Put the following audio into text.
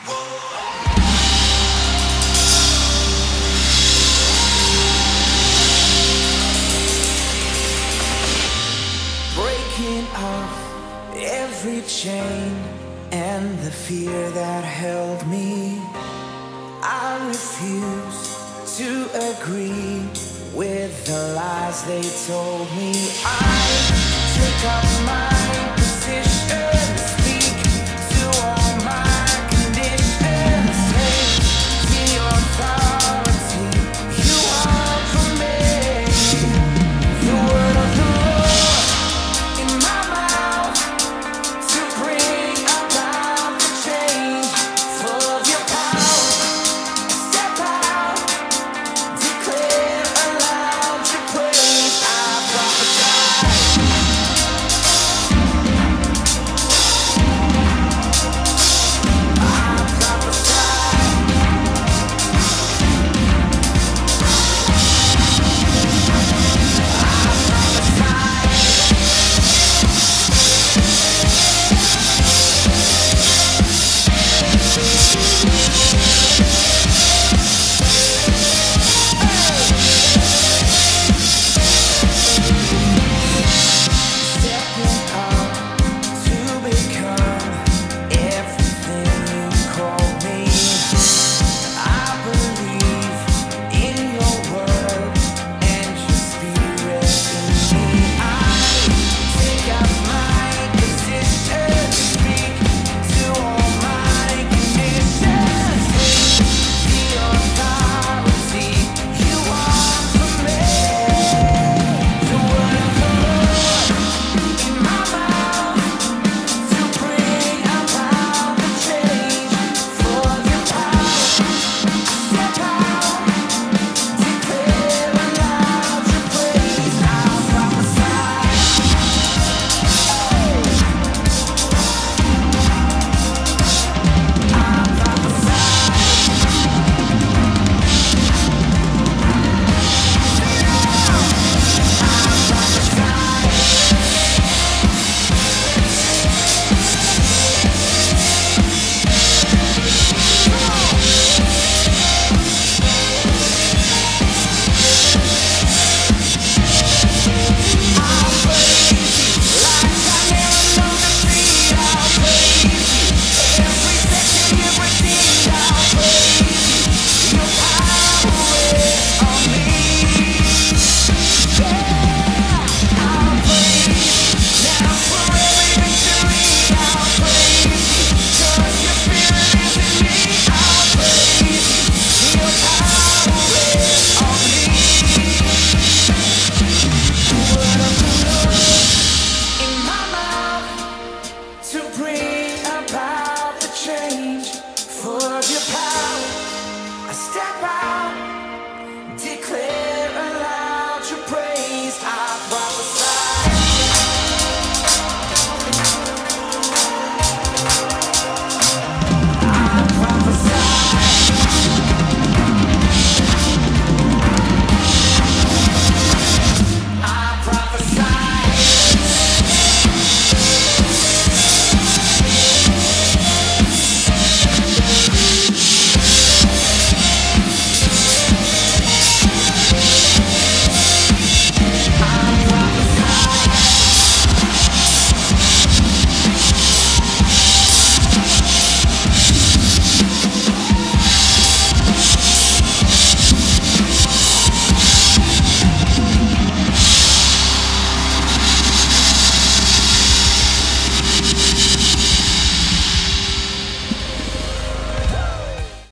Breaking off every chain and the fear that held me. I refuse to agree with the lies they told me. I take up my.